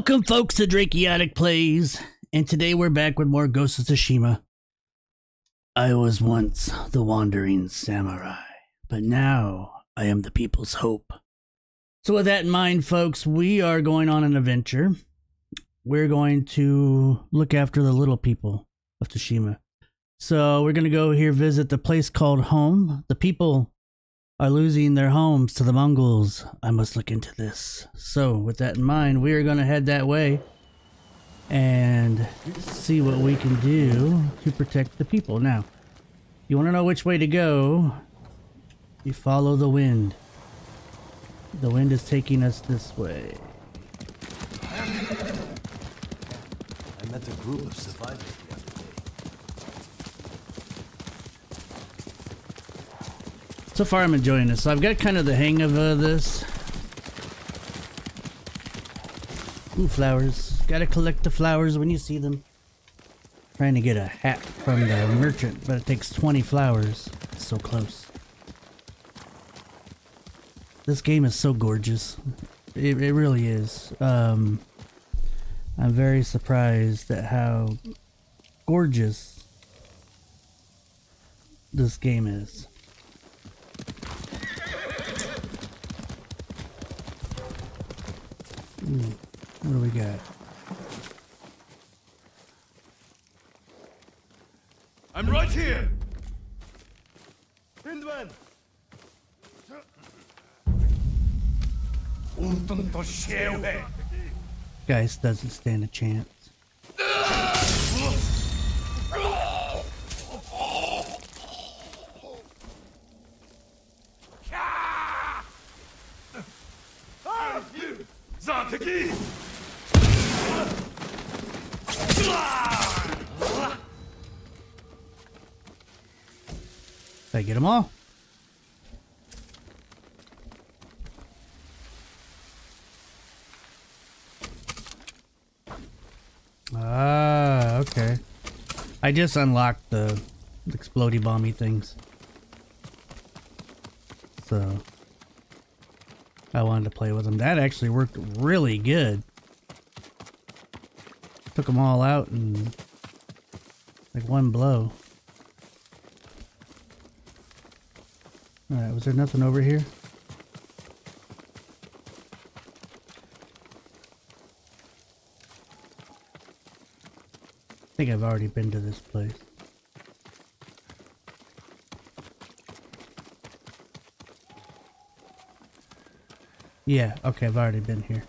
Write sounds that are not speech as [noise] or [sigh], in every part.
Welcome, folks, to Drakeotic Plays, and today we're back with more Ghost of Tsushima. I was once the wandering samurai, but now I am the people's hope. So, with that in mind, folks, we are going on an adventure. We're going to look after the little people of Tsushima. So, we're going to go here visit the place called home. The people are losing their homes to the Mongols. I must look into this. So, with that in mind, we are going to head that way and see what we can do to protect the people. Now, you want to know which way to go? You follow the wind. The wind is taking us this way. I met a group of survivors the other day. So far, I'm enjoying this. I've got kind of the hang of uh, this. Ooh, flowers. Gotta collect the flowers when you see them. Trying to get a hat from the merchant, but it takes 20 flowers. It's so close. This game is so gorgeous. It, it really is. Um, I'm very surprised at how gorgeous this game is. Ooh, what do we got? I'm right here! Hindman! Unten to! Guys doesn't stand a chance. Zateki! Did I get them all? Ah, okay. I just unlocked the explodey bomby things. So I wanted to play with them. That actually worked really good. Took them all out in like one blow. Alright, was there nothing over here? Think I've already been to this place. Yeah, okay, I've already been here.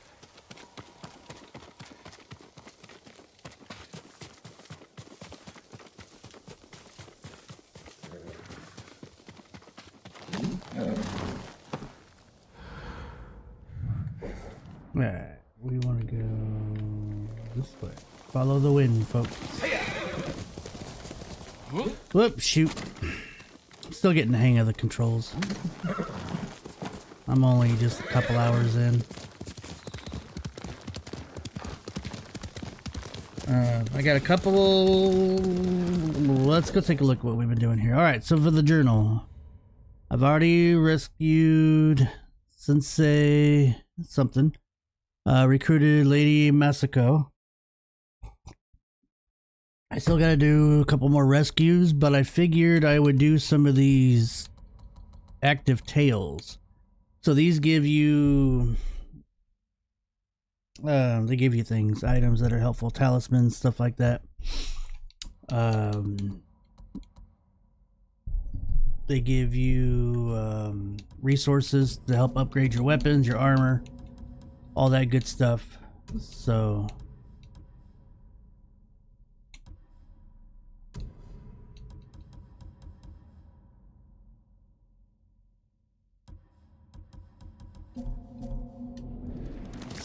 Alright, we want to go this way. Follow the wind, folks. Whoop, shoot. Still getting the hang of the controls. I'm only just a couple hours in. Uh, I got a couple. Let's go take a look at what we've been doing here. All right, so for the journal, I've already rescued Sensei something. Uh, recruited Lady Masako. Still got to do a couple more rescues, but I figured I would do some of these active tales. So these give you, uh, they give you things, items that are helpful, talismans, stuff like that. Um, they give you um, resources to help upgrade your weapons, your armor, all that good stuff. So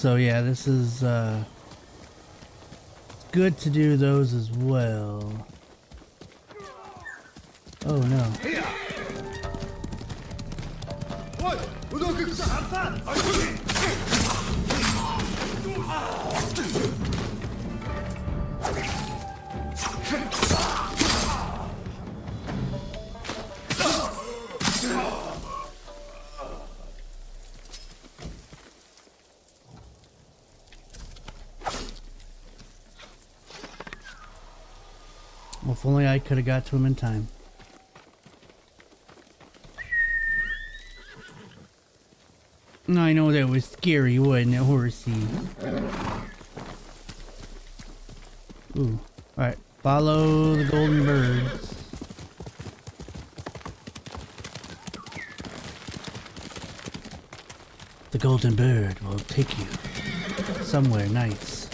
So yeah, this is uh, good to do those as well. Oh no. If only I could have got to him in time. I know that was scary, wasn't it, horsey? Ooh. Alright. Follow the golden birds. The golden bird will take you somewhere nice.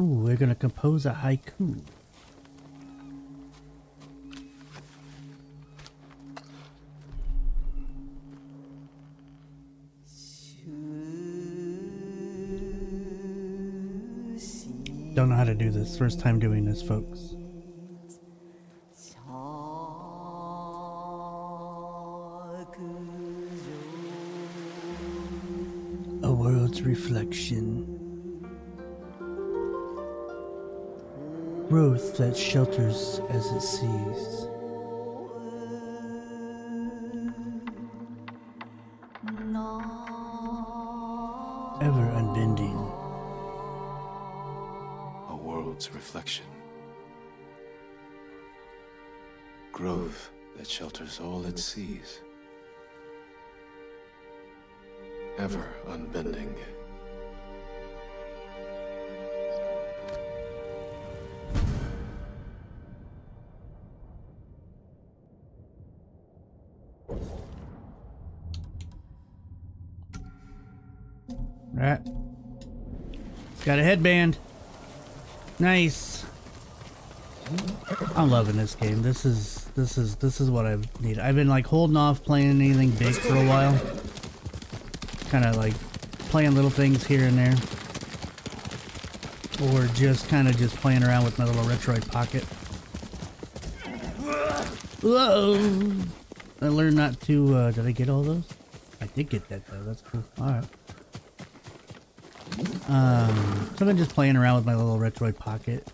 Ooh, we're gonna compose a haiku. Don't know how to do this. First time doing this, folks. A world's reflection. Growth that shelters as it sees. Headband. Nice. I'm loving this game. This is this is this is what I need. I've been like holding off playing anything big for a while. Kind of like playing little things here and there. Or just kind of just playing around with my little Retroid Pocket. Whoa! I learned not to, uh, did I get all those? I did get that though, that's cool. Alright. Um, so I've been just playing around with my little Retroid Pocket.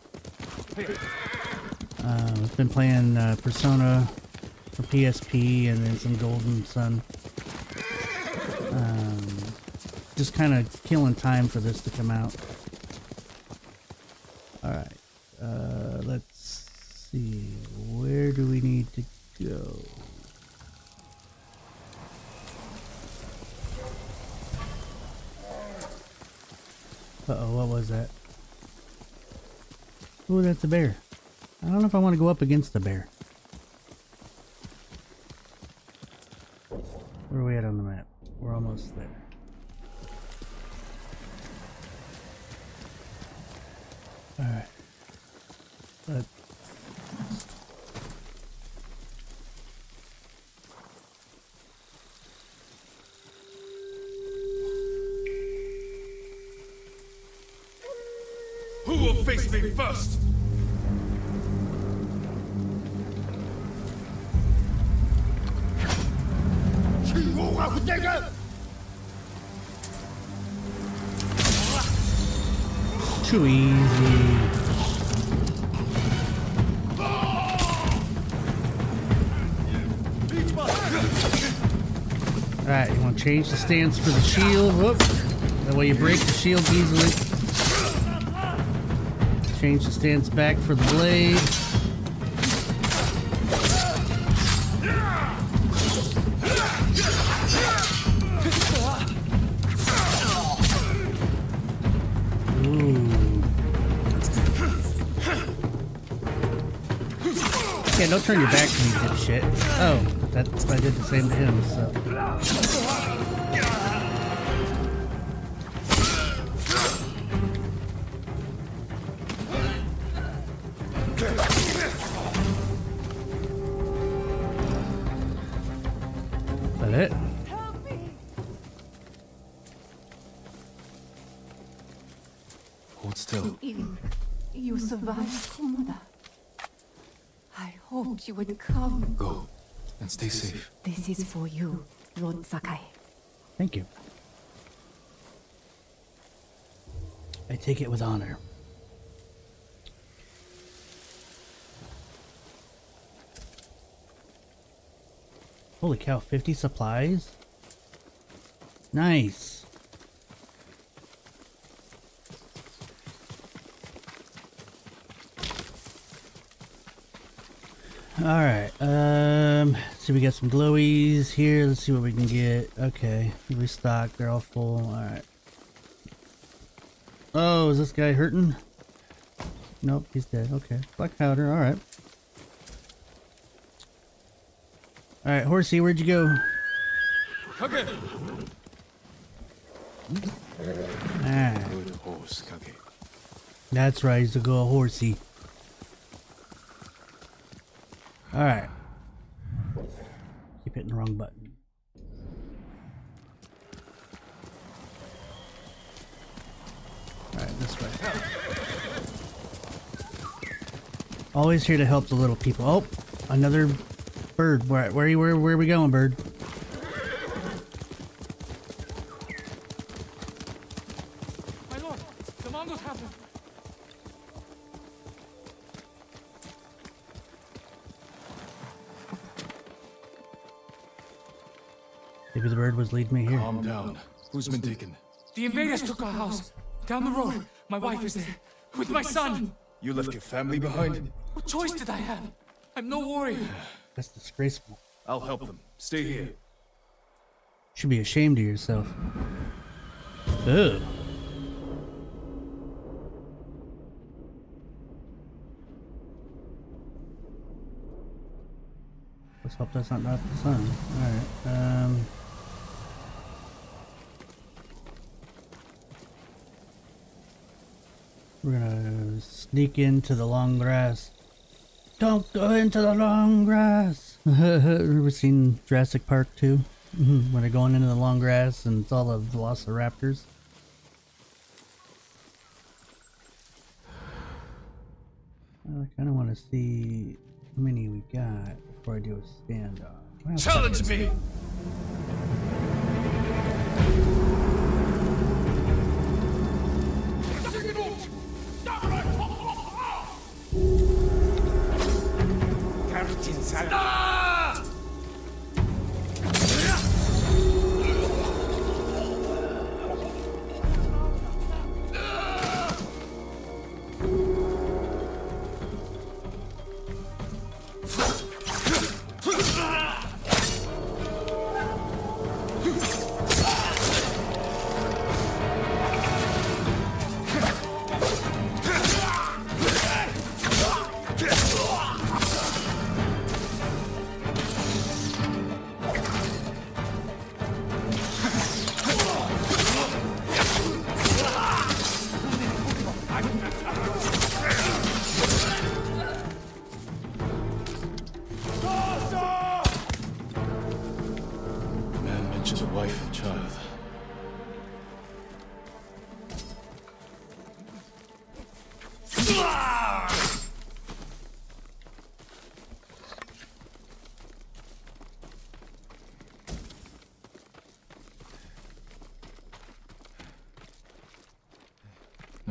Uh, I've been playing uh, Persona for PSP and then some Golden Sun. Um, just kind of killing time for this to come out. Alright. Uh, let's see. Where do we need to go? Uh-oh, what was that? Ooh, that's a bear. I don't know if I want to go up against the bear. Where are we at on the map? We're almost there. Alright. Let will face me first? Too easy. Alright, you want to change the stance for the shield. That way you break the shield easily. Change the stance back for the blade. Yeah, don't turn your back to me, dipshit. Oh, that's why I did the same to him, so. would come. Go and stay safe. This is for you, Lord Sakai. Thank you. I take it with honor. Holy cow, 50 supplies? Nice. Alright, um, so we got some glowies here. Let's see what we can get. Okay, We restock. They're all full. Alright. Oh, is this guy hurting? Nope, he's dead. Okay, black powder. Alright. Alright, horsey, where'd you go? Okay. Good horse, Kage. that's right, he's a go horsey. Alright. Keep hitting the wrong button. Alright, this way. Always here to help the little people. Oh, another bird. Where, where, where, where are we going, bird? Maybe the bird was leading me here. Calm down. Who's been taken? The invaders took our house. Down the road, my wife is there. With my son. You left your family behind? What choice did I have? I'm no warrior. That's disgraceful. I'll help them. Stay here. You Should be ashamed of yourself. Ugh. Let's hope that's not, not the sun. Alright, um... We're gonna sneak into the long grass. Don't go into the long grass! [laughs] We've seen Jurassic Park 2? Mhm, [laughs] when they're going into the long grass and it's all the velociraptors. Well, I kind of want to see how many we got before I do a standoff. Challenge me!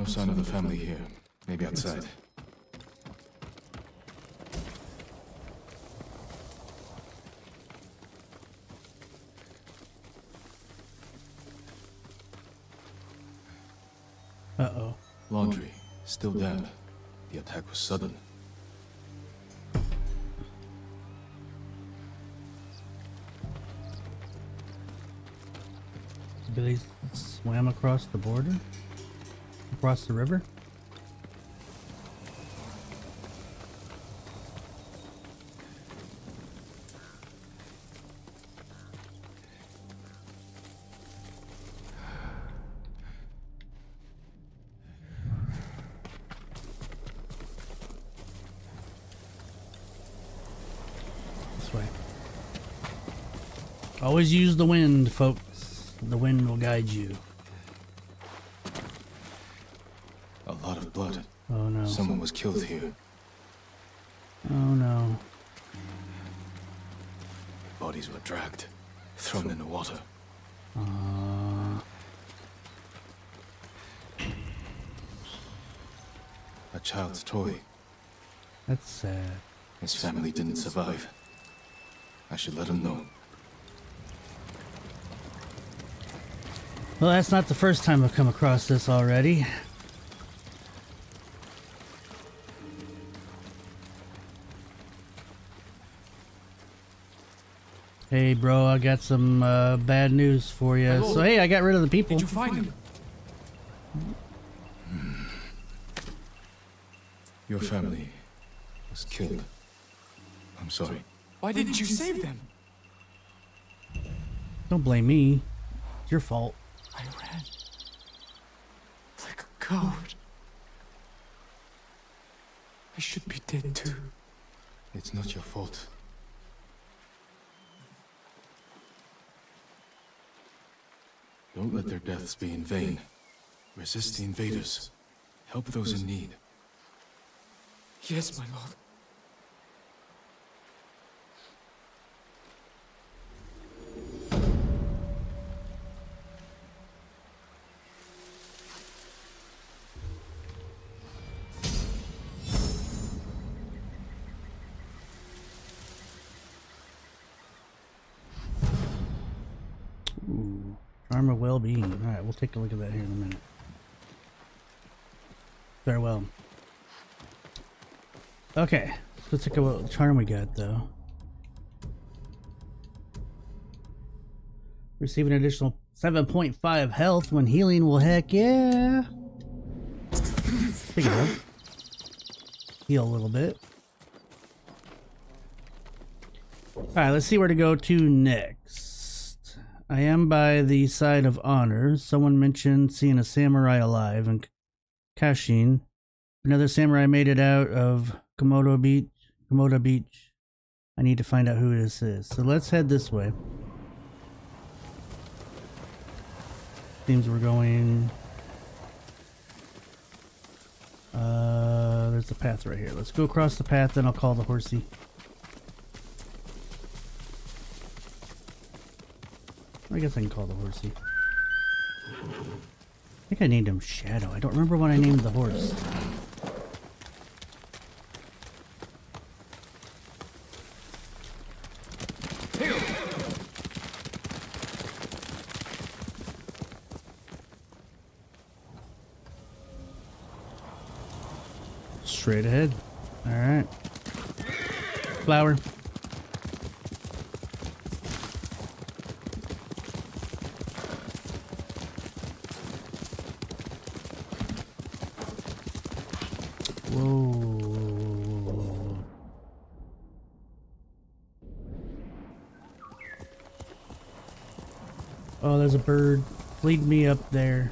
Sign of the family here. Maybe outside. Uh-oh. Laundry. Still damp. The attack was sudden. Billy swam across the border? Across the river? This way. Always use the wind, folks. The wind will guide you. killed you. Oh no. The bodies were dragged, thrown in the water. Uh... A child's toy. That's sad. His family didn't survive. I should let him know. Well, that's not the first time I've come across this already. Hey, bro, I got some uh, bad news for you. Hello? So, hey, I got rid of the people. Did you find them? Your family was killed. I'm sorry. Why didn't you save them? Don't blame me. It's your fault. I ran like a coward. I should be dead too. It's not your fault. Don't let their deaths be in vain. Resist the invaders. Help those in need. Yes, my lord. Well-being. All right, we'll take a look at that here in a minute. Farewell. Okay, let's look at what charm we got though. Receive an additional 7.5 health when healing. Well, heck yeah. Heal a little bit. Alright, let's see where to go to next. I am by the side of honor. Someone mentioned seeing a samurai alive in Kashin. Another samurai made it out of Komoda Beach. Komoda Beach. I need to find out who this is. So let's head this way. Seems we're going. Uh, there's the path right here. Let's go across the path, then I'll call the horsey. I guess I can call the horsey. I think I named him Shadow. I don't remember what I named the horse. Straight ahead. Alright. Flower. Bird. Lead me up there.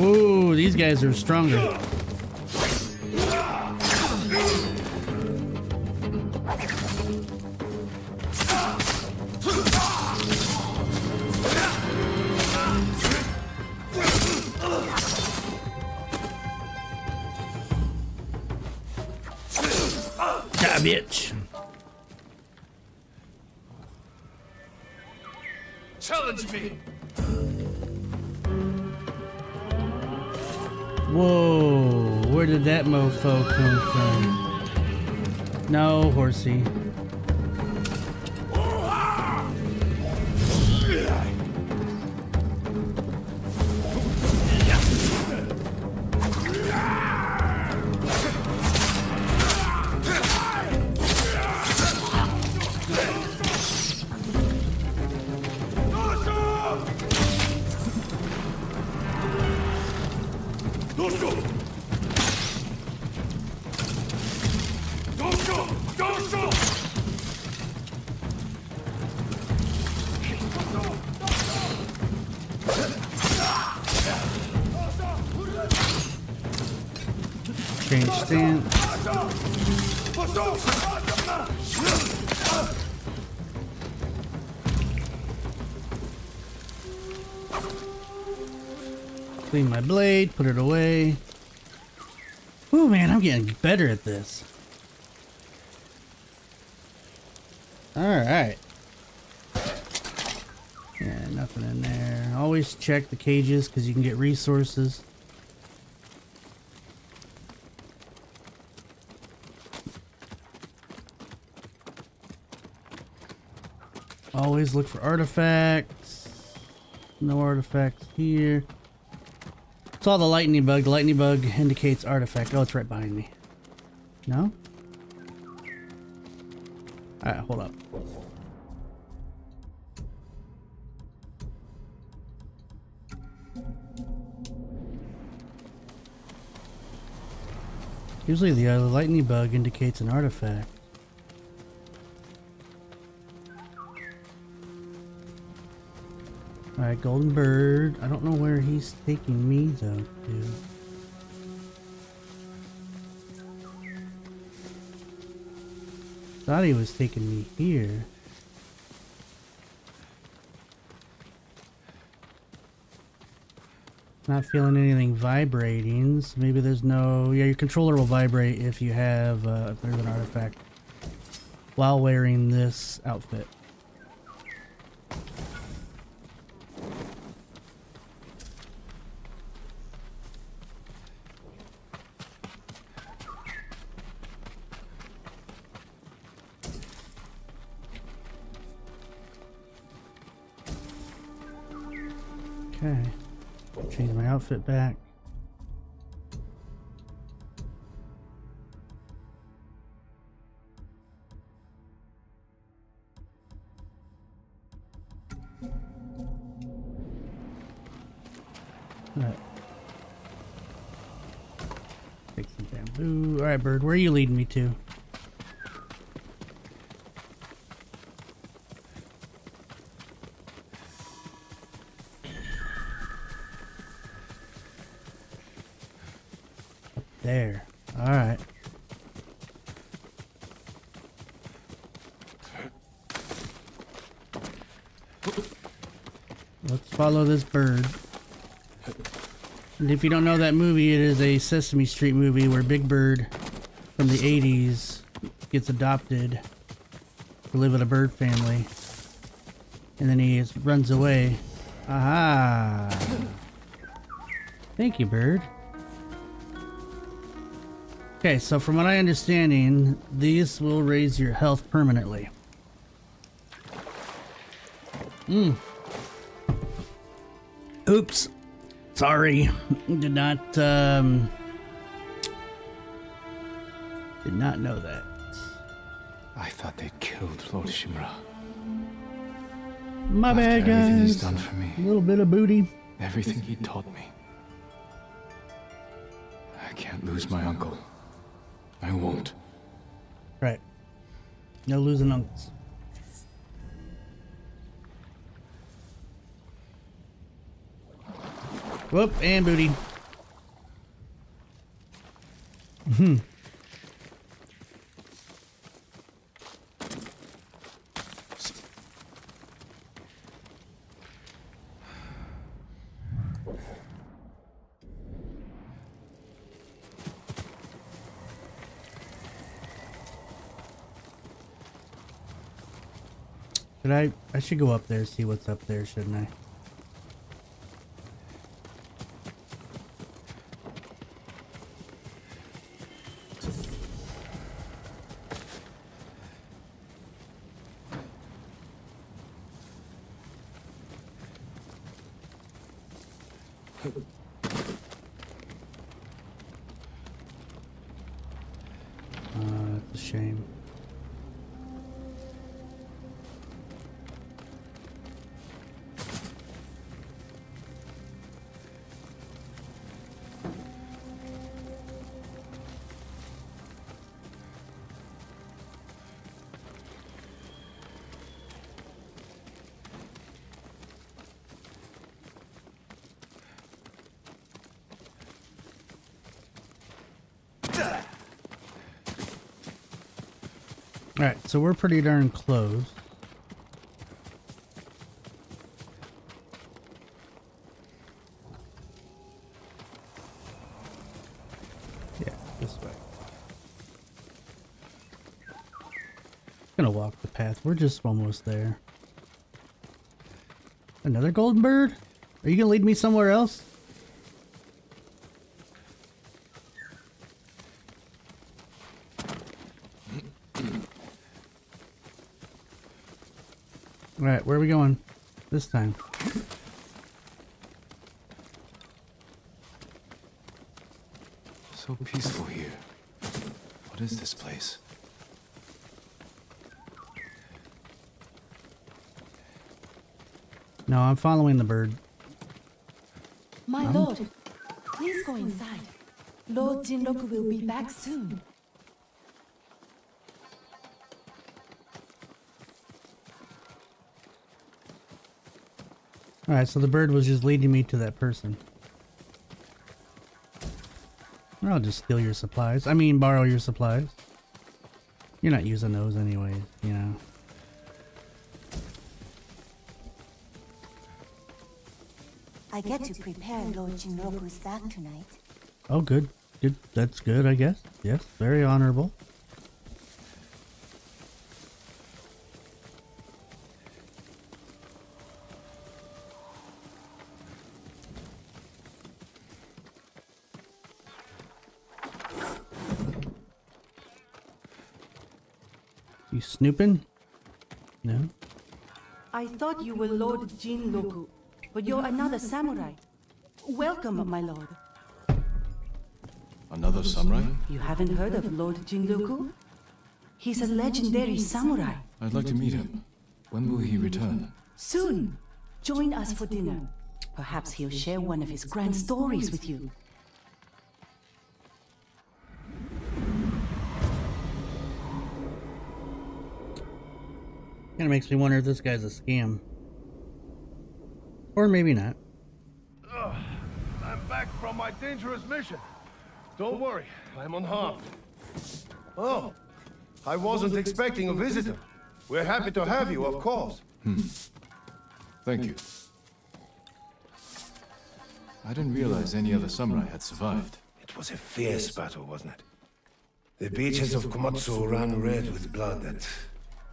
Ooh, these guys are stronger. No, horsey. Clean my blade, put it away. Ooh, man, I'm getting better at this. Alright. Yeah, nothing in there. Always check the cages because you can get resources. Always look for artifacts. No artifacts here. Saw the lightning bug. The lightning bug indicates artifact. Oh, it's right behind me. No? Alright, hold up. Usually the uh, lightning bug indicates an artifact. Alright, golden bird. I don't know where he's taking me though. Thought he was taking me here. Not feeling anything vibrating. So maybe there's no... Yeah, your controller will vibrate if you have... Uh, if there's an artifact. While wearing this outfit. Outfit back. Alright. Take some bamboo. Alright, bird, where are you leading me to? There. Alright. Let's follow this bird. And if you don't know that movie, it is a Sesame Street movie where Big Bird from the 80s gets adopted to live with a bird family. And then he runs away. Aha! Thank you, bird. Okay, so from what I understanding, these will raise your health permanently. Hmm. Oops. Sorry. Did not, um... Did not know that. I thought they'd killed Lord Shimura. My After bad, everything he's guys. done for me. A little bit of booty. Everything he taught me. I can't lose my uncle. I won't. Right. No losing uncles. Whoop, and booty. Hmm. Should I? I should go up there see what's up there, shouldn't I? Alright, so we're pretty darn close. Yeah, this way. Gonna walk the path. We're just almost there. Another golden bird? Are you gonna lead me somewhere else? Alright, where are we going this time? So peaceful here. What is this place? No, I'm following the bird. My lord, please go inside. Lord Jinroku will be back soon. Alright, so the bird was just leading me to that person. Or I'll just steal your supplies. I mean, borrow your supplies. You're not using those anyway, you know. I get to prepare Lord Jinroku's back tonight. Oh, good. Good. That's good, I guess. Yes, very honorable. Snooping? No? I thought you were Lord Jinroku, but you're another samurai. Welcome, my lord. Another samurai? You haven't heard of Lord Jinroku? He's a legendary samurai. I'd like to meet him. When will he return? Soon, join us for dinner. Perhaps he'll share one of his grand stories with you. Kinda makes me wonder if this guy's a scam. Or maybe not. I'm back from my dangerous mission. Don't worry, I'm unharmed. Oh, I wasn't expecting a visitor. We're happy to have you, of course. Hmm. Thank you. I didn't realize any other samurai had survived. It was a fierce battle, wasn't it? The beaches of Komatsu ran red with blood that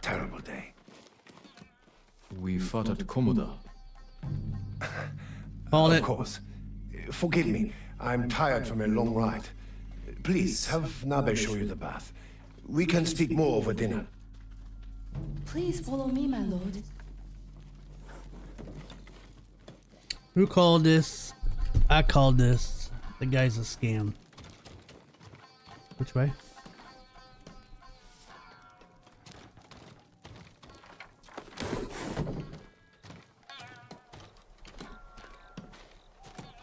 terrible day. We fought at Komoda. [laughs] Called Of course. Forgive me, I'm tired from a long ride. Please, have Nabe show you the bath. We can speak more over dinner. Please follow me, my lord. Who called this? I called this. The guy's a scam. Which way?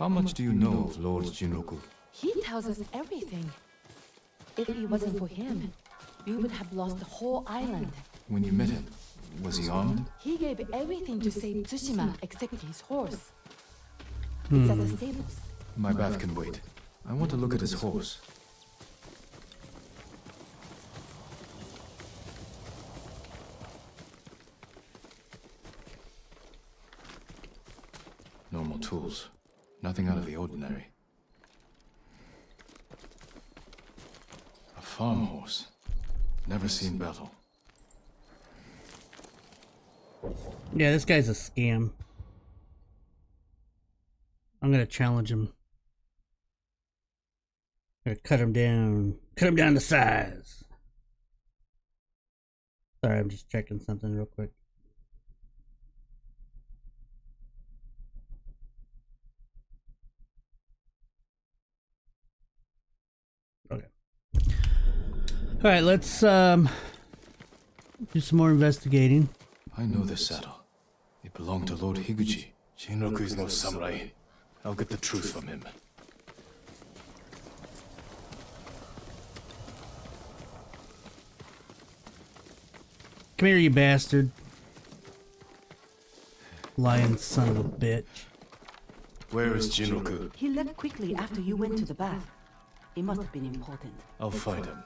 How much do you know of Lord Jinroku? He tells us everything. If it wasn't for him, we would have lost the whole island. When you met him, was he armed? He gave everything to save Tsushima except his horse. It's hmm. at the stables. My bath can wait. I want to look at his horse. Normal tools. Nothing out of the ordinary. A farm horse. Never seen battle. Yeah, this guy's a scam. I'm gonna challenge him. Gonna cut him down. Cut him down to size. Sorry, I'm just checking something real quick. Okay. All right, let's um do some more investigating. I know this saddle. It belonged to Lord Higuchi. Jinroku is no samurai. I'll get the truth from him. Come here, you bastard. Lion son of a bitch. Where is Jinroku? He left quickly after you went to the bath. It must have been important. I'll find him.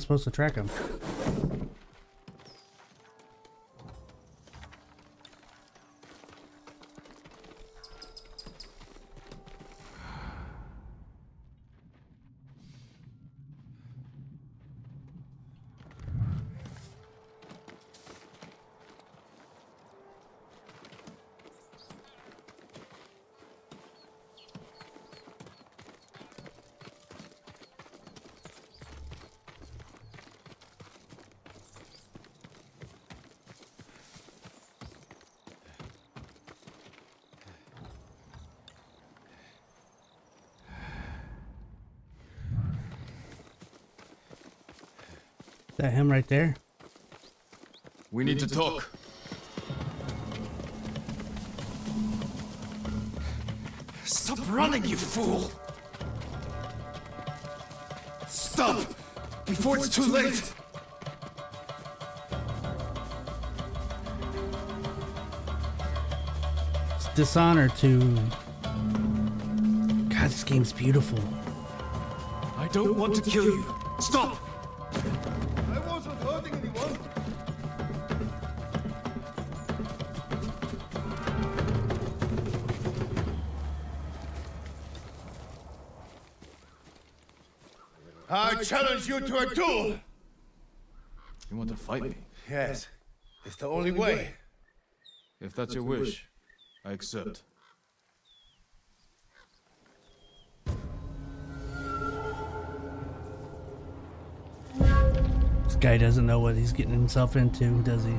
Supposed to track him? That him right there? We need to talk. Stop running, you fool! Stop! Before it's too late! It's dishonor to. God, this game's beautiful. I don't want to kill you. Stop! I challenge you to a duel. You want to fight me? Yes, it's the only way. If that's your wish, I accept. This guy doesn't know what he's getting himself into, does he?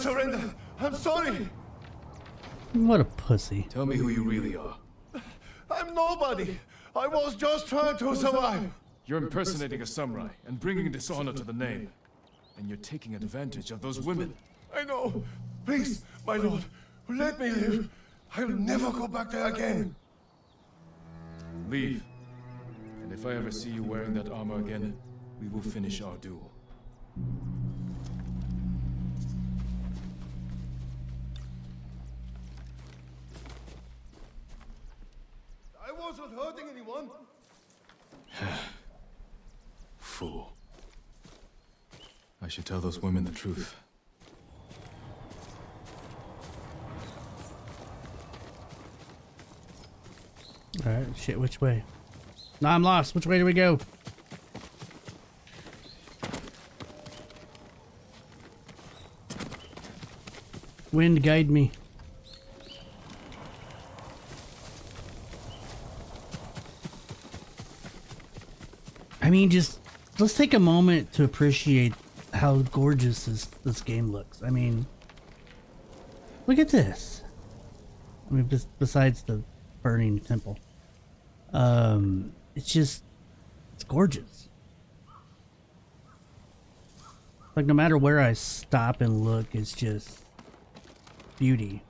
Surrender. I'm sorry. What a pussy. Tell me who you really are. I'm nobody. I was just trying to survive. You're impersonating a samurai and bringing dishonor to the name. And you're taking advantage of those women. I know. Please, my lord, let me live. I'll never go back there again. Leave. And if I ever see you wearing that armor again, we will finish our duel. I wasn't hurting anyone. [sighs] Fool. I should tell those women the truth. Alright, shit, which way? No, I'm lost. Which way do we go? Wind, guide me. I mean, just let's take a moment to appreciate how gorgeous this this game looks. I mean, look at this. I mean, bes- besides the burning temple, um, it's just it's gorgeous. Like no matter where I stop and look, it's just beauty.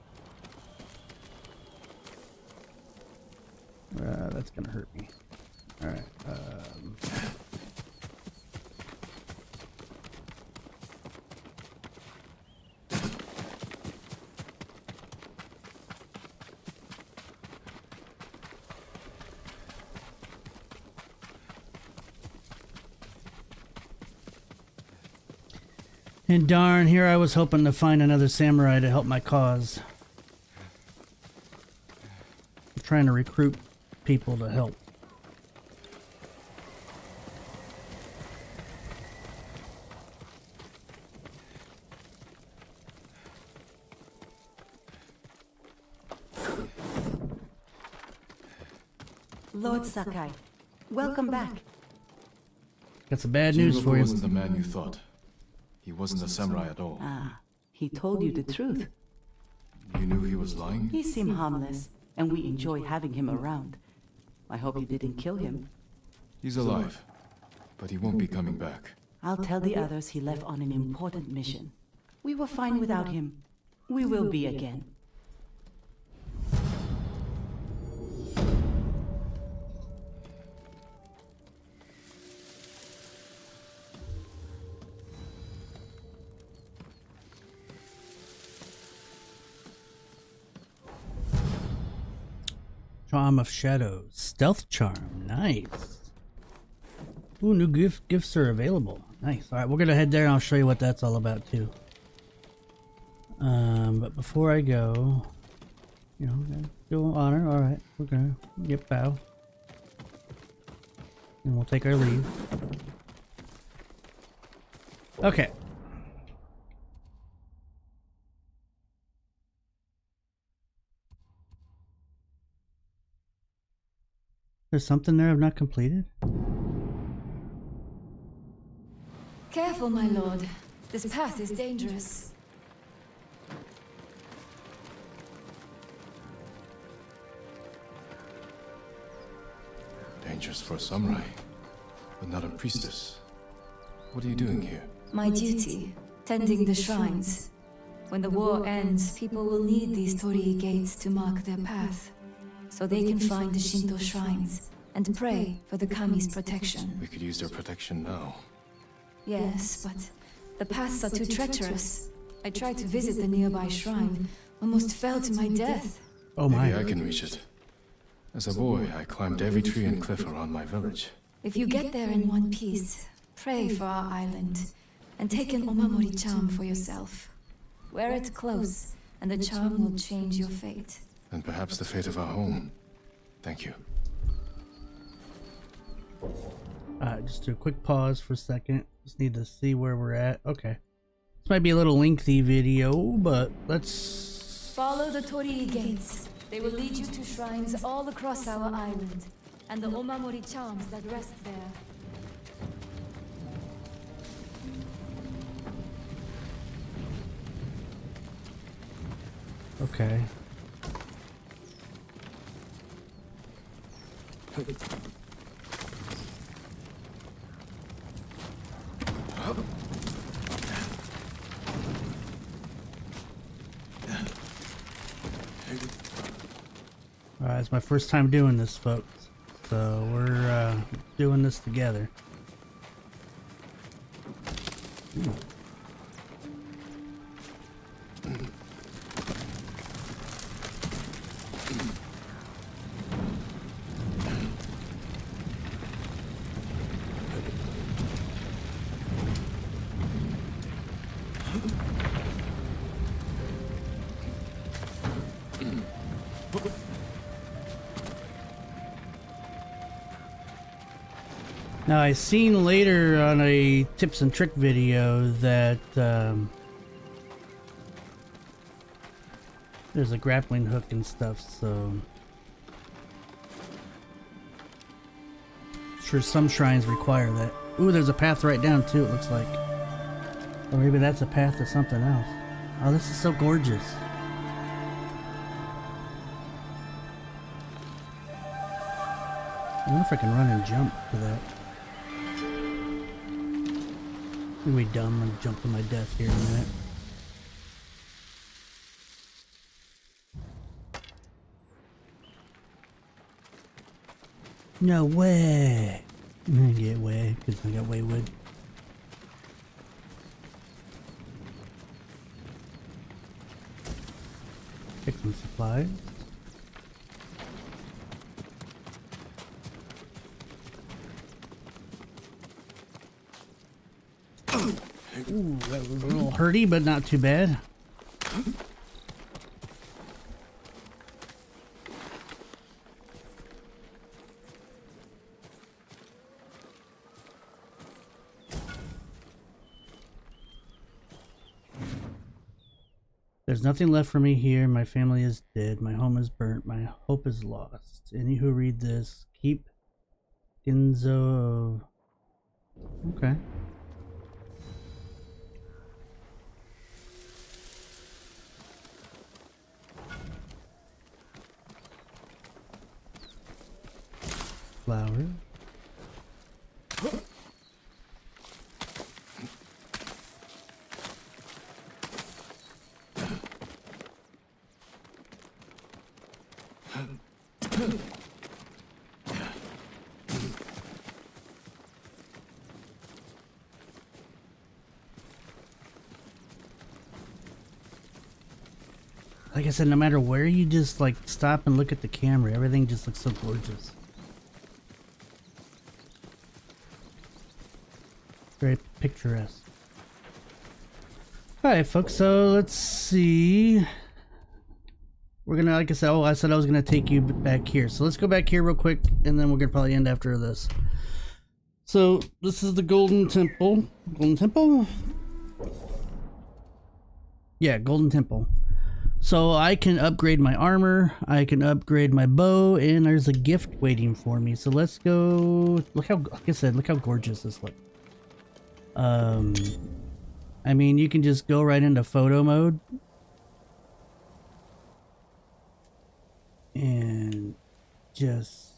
Uh, that's gonna hurt me. All right. Um, And darn, here I was hoping to find another samurai to help my cause. I'm trying to recruit people to help. Lord Sakai, welcome back. Got some bad news for you. wasn't the man you thought. He wasn't a samurai at all. Ah, he told you the truth. You knew he was lying? He seemed harmless, and we enjoy having him around. I hope you didn't kill him. He's alive, but he won't be coming back. I'll tell the others he left on an important mission. We were fine without him. We will be again. Charm of Shadows. Stealth Charm. Nice. Ooh, new gift gifts are available. Nice. Alright, we're gonna head there and I'll show you what that's all about too. Um, but before I go, you know, do honor. Alright, we're gonna get bow. And we'll take our leave. Okay. There's something there I've not completed? Careful, my lord. This path is dangerous. Dangerous for a samurai, but not a priestess. What are you doing here? My duty, tending the shrines. When the war ends, people will need these torii gates to mark their path, so they can find the Shinto shrines and pray for the kami's protection. We could use their protection now. Yes, but the paths are too treacherous. I tried to visit the nearby shrine, almost fell to my death. Oh my. Maybe I can reach it. As a boy, I climbed every tree and cliff around my village. If you get there in one piece, pray for our island, and take an Omamori charm for yourself. Wear it close, and the charm will change your fate. And perhaps the fate of our home. Thank you. Alright, just do a quick pause for a second. Just need to see where we're at. Okay. This might be a little lengthy video, but let's... Follow the Torii gates. They will lead you to shrines all across our island, and the Omamori charms that rest there. Okay. Alright, it's my first time doing this, folks. So we're uh, doing this together. Ooh. Now I seen later on a tips and trick video that um, there's a grappling hook and stuff, so sure some shrines require that. Ooh, there's a path right down too. It looks like, or maybe that's a path to something else. Oh, this is so gorgeous. I wonder if I can run and jump for that. I'm gonna be dumb and jump to my death here in a minute. No way! I'm gonna get way, because I got Waywood. Pick some supplies. Ooh, that was a little hurty, but not too bad. There's nothing left for me here. My family is dead. My home is burnt. My hope is lost. Any who read this, keep Ginzo. Okay. Flower. Like I said, no matter where you just like stop and look at the camera, everything just looks so gorgeous. Very picturesque. Alright folks, so let's see. We're gonna, like I said, oh I said I was gonna take you back here. So let's go back here real quick and then we're gonna probably end after this. So this is the Golden Temple. Golden Temple? Yeah, Golden Temple. So I can upgrade my armor, I can upgrade my bow, and there's a gift waiting for me. So let's go. Look how, like I said, look how gorgeous this looks. Um, I mean, you can just go right into photo mode. And just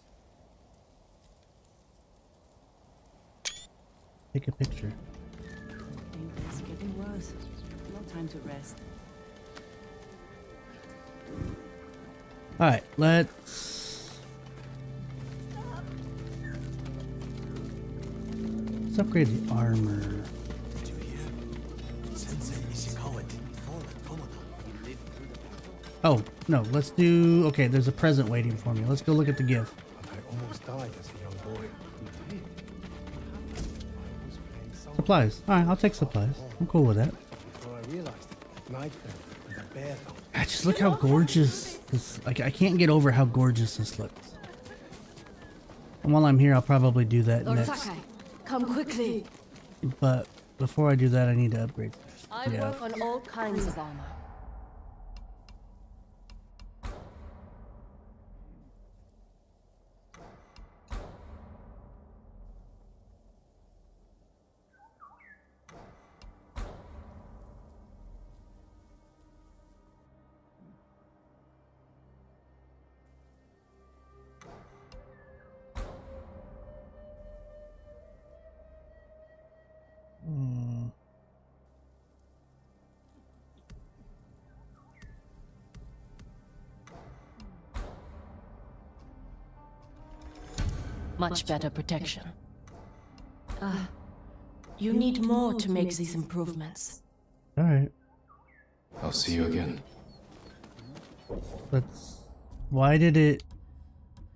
take a picture. Getting worse. No time to rest. Alright, let's... Let's upgrade the armor. Oh, no, let's do... Okay, there's a present waiting for me. Let's go look at the gift. I almost died as a young boy. Supplies. Alright, I'll take supplies. I'm cool with that. Before I realized it, Nightmare and the bear Ah, Just look how gorgeous this... Like, I can't get over how gorgeous this looks. And while I'm here, I'll probably do that next. Sakai, come quickly. But before I do that, I need to upgrade. I Yeah. work on all kinds of armor. Much better protection. Ah, you need more to make these improvements. Alright. I'll see you again. Let's. Why did it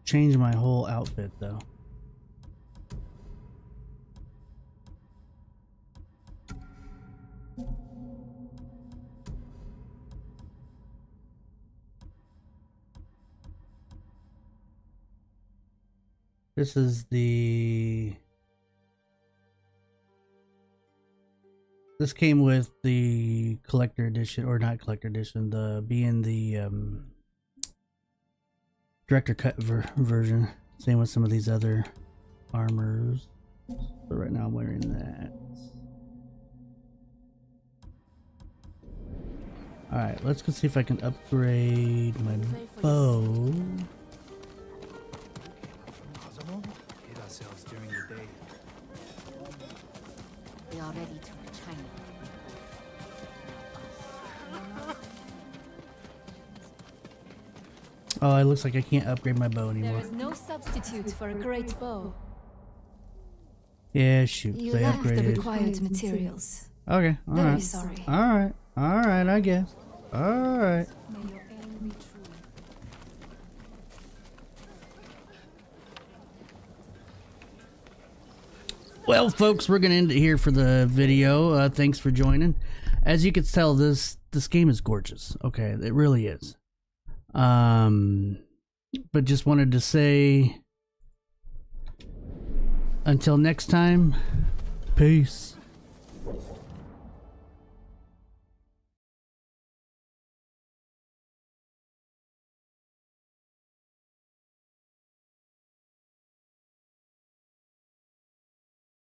change my whole outfit though? This is the. This came with the collector edition, or not collector edition, the being the um, director cut ver- version. Same with some of these other armors. But right now I'm wearing that. Alright, let's go see if I can upgrade my bow. We already took China. Oh, it looks like I can't upgrade my bow anymore. is no substitute for a great bow. Yeah, shoot. You They lack the upgraded. required materials. Okay, Very alright. sorry. Alright, alright, I guess. Alright. May your aim be true. Well, folks, we're gonna end it here for the video. Uh, thanks for joining. As you can tell, this this game is gorgeous. Okay, it really is. Um, but just wanted to say, until next time, peace.